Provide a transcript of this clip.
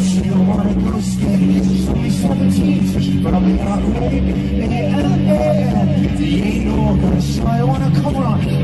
she don't wanna go to She's only 17, so she's probably not ready. And the end, if ain't no, I'm gonna show you wanna come on.